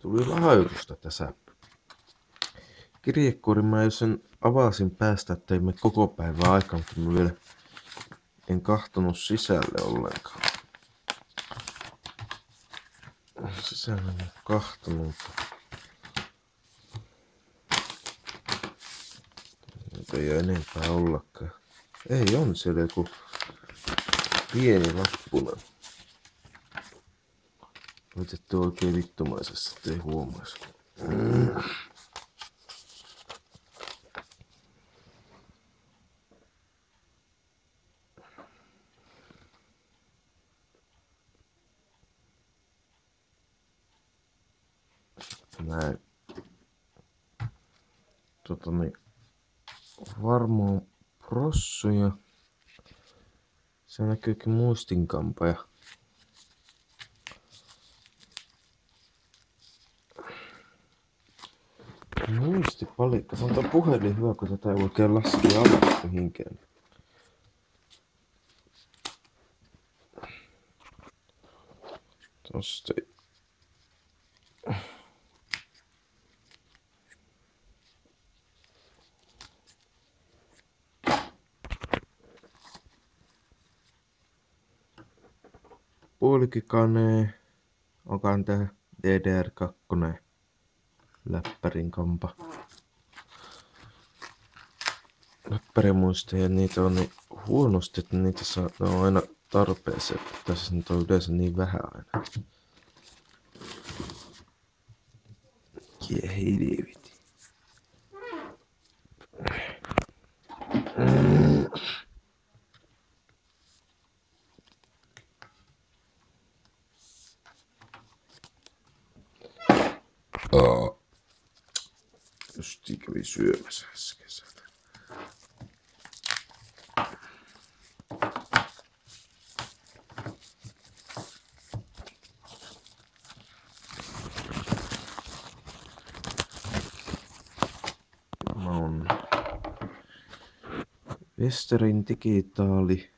Tuli lahjoitusta tässä. Kirjekuori mä jo sen avasin päästä, että ei me koko päivän aikaa, mutta mä vielä en kahtonut sisälle ollenkaan. Sisälle en kahtonut. Nyt ei ole enempää ollakaan. Ei on siellä joku pieni lappuna. Otettu oikein vittumaisessa, ettei huomaisi. Mm. Näin. Tota niin, varmaan prossuja. Se näkyykin muistinkampoja. Muistipalikka. Se on tää puhelin hyvä, kun tätä ei oikein laskea alas mihinkään. Tosta Pulkikane. Onkaan tää DDR2 läppärin kampa. Läppärimuisteja, niitä on niin huonosti, että niitä saa, ne on aina tarpeeseen. Tässä nyt on yleensä niin vähän aina. Kie helveti. Oh. Justiin kävi syömässä äsken sieltä. Westerin digitaali